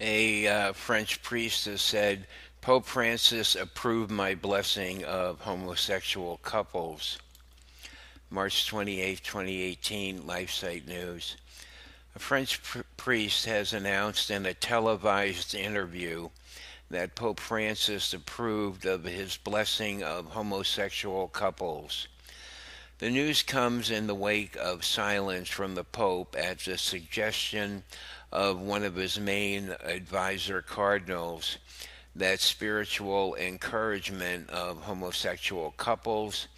A uh, French priest has said, Pope Francis approved my blessing of homosexual couples. March 28, 2018, LifeSite News. A French pr- priest has announced in a televised interview that Pope Francis approved of his blessing of homosexual couples. The news comes in the wake of silence from the Pope at the suggestion of one of his main advisor cardinals that spiritual encouragement of homosexual couples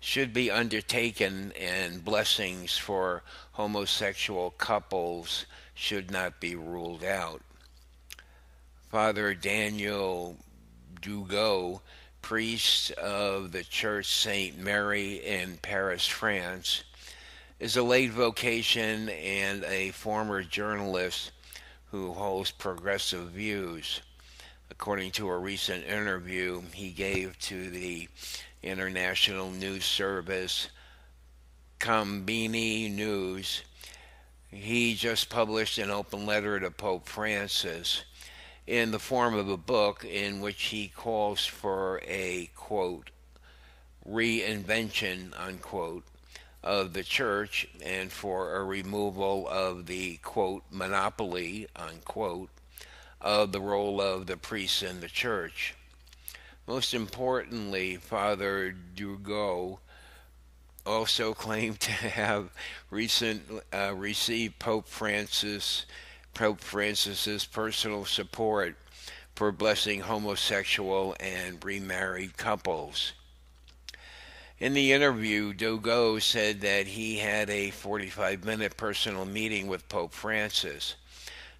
should be undertaken and blessings for homosexual couples should not be ruled out. Father Daniel Duigou, priest of the Church St. Mary in Paris, France, is a late vocation and a former journalist who holds progressive views. According to a recent interview he gave to the international news service Konbini News, he just published an open letter to Pope Francis in the form of a book in which he calls for a quote reinvention unquote of the church and for a removal of the quote monopoly unquote of the role of the priests in the church. Most importantly, Father Duigou also claimed to have recent uh, received Pope Francis Pope Francis's personal support for blessing homosexual and remarried couples. In the interview, Duigou said that he had a 45 minute personal meeting with Pope Francis.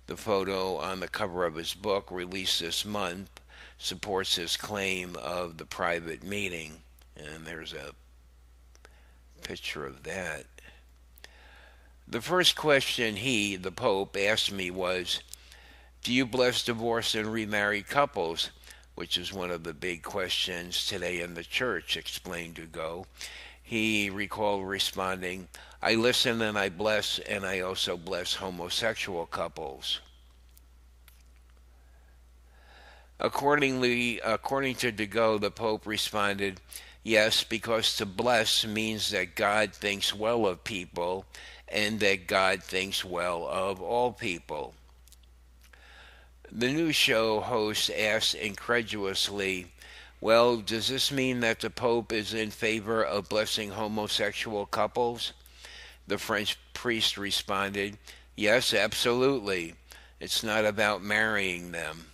The photo on the cover of his book, released this month, supports his claim of the private meeting. And there's a picture of that. The first question he, the Pope, asked me was, Do you bless divorced and remarried couples? Which is one of the big questions today in the church, explained Duigou. He recalled responding, I listen and I bless, and I also bless homosexual couples. Accordingly, according to Duigou, the Pope responded, Yes, because to bless means that God thinks well of people and that God thinks well of all people. The new show host asks incredulously, Well, does this mean that the Pope is in favor of blessing homosexual couples? The French priest responded, Yes, absolutely. It's not about marrying them.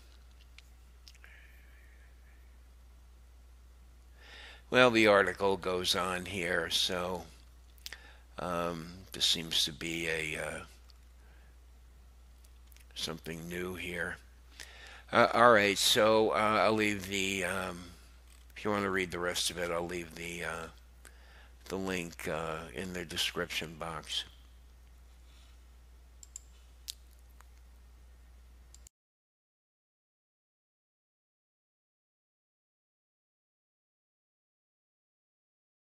Well, the article goes on here, so um, this seems to be a uh, something new here. Uh, all right, so uh, I'll leave the. Um, if you want to read the rest of it, I'll leave the uh, the link uh, in the description box.